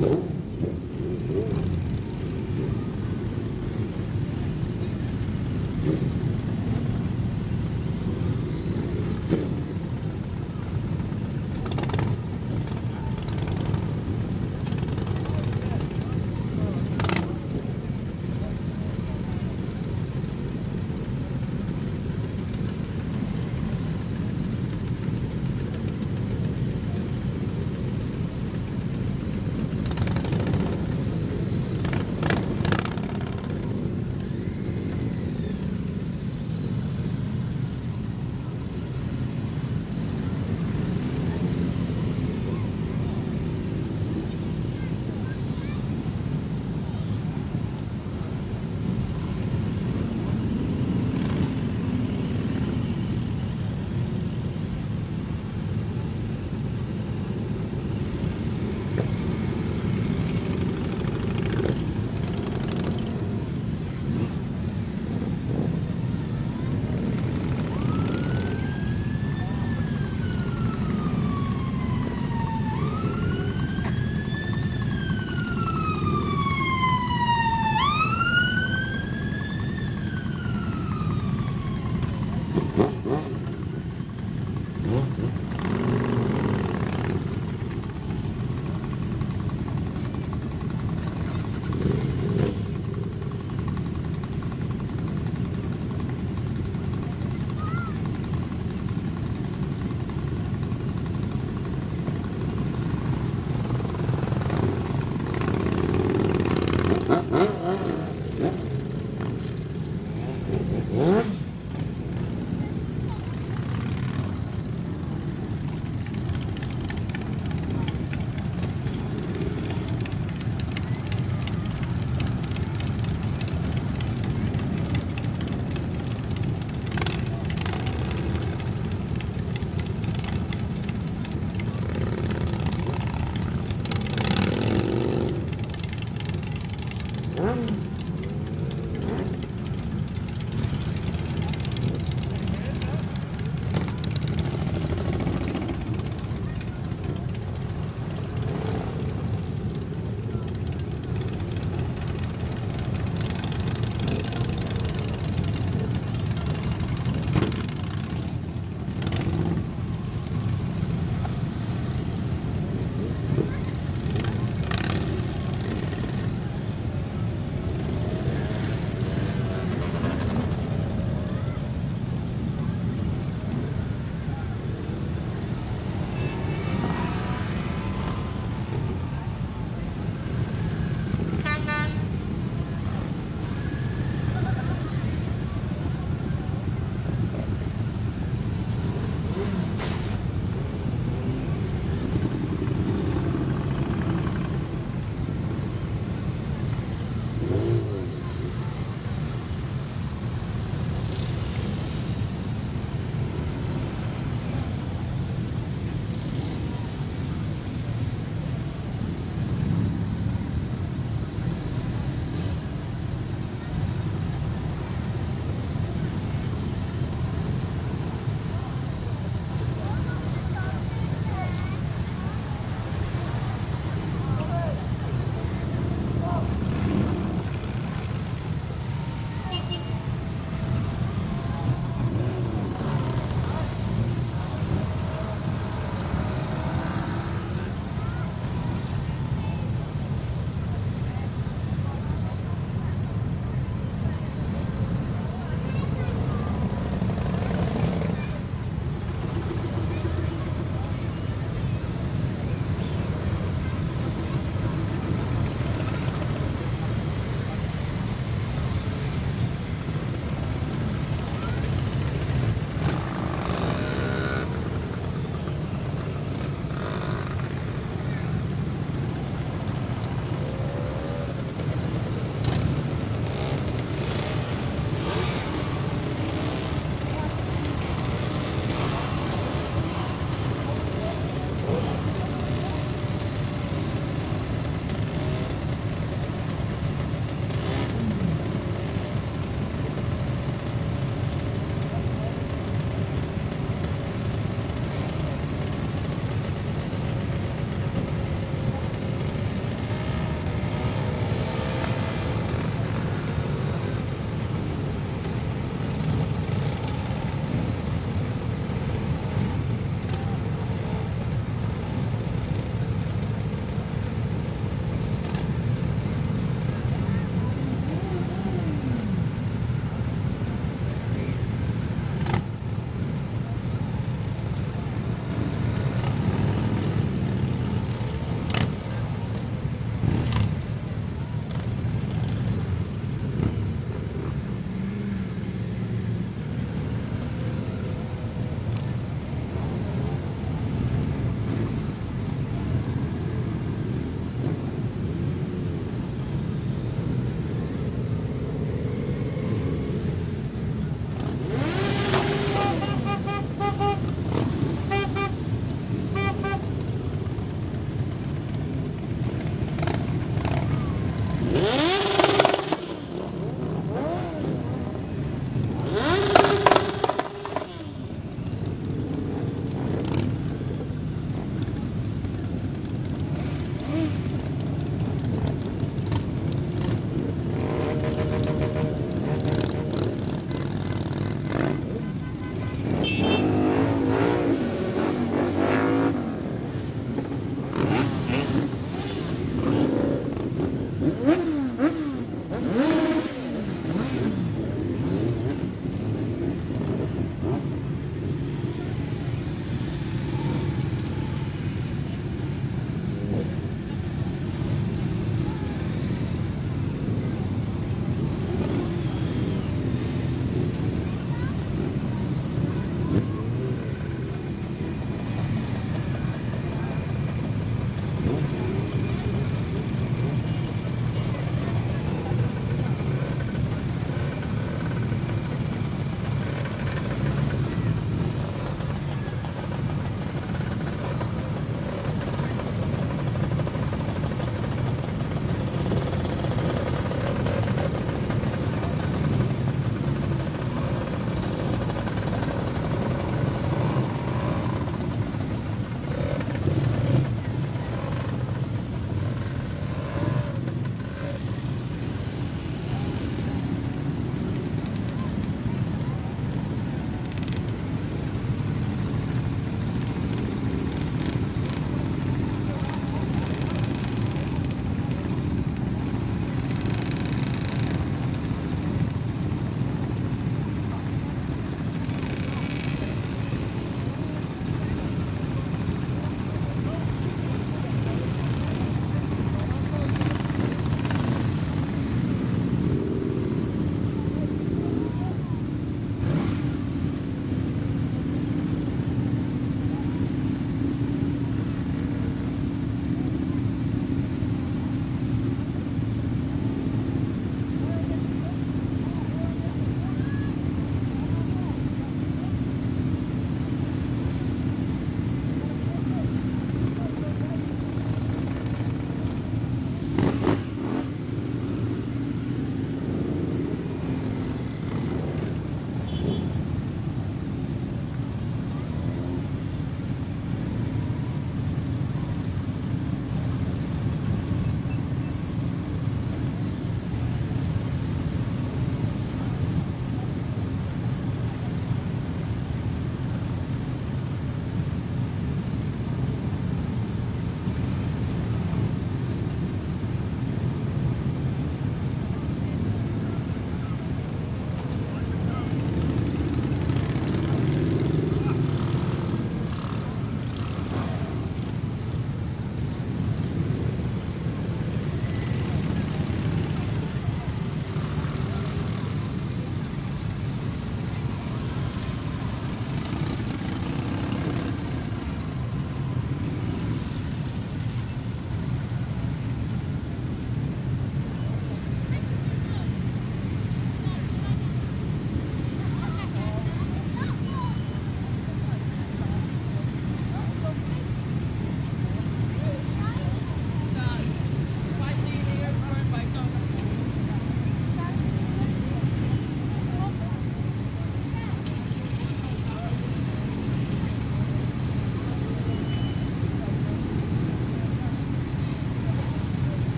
Nope.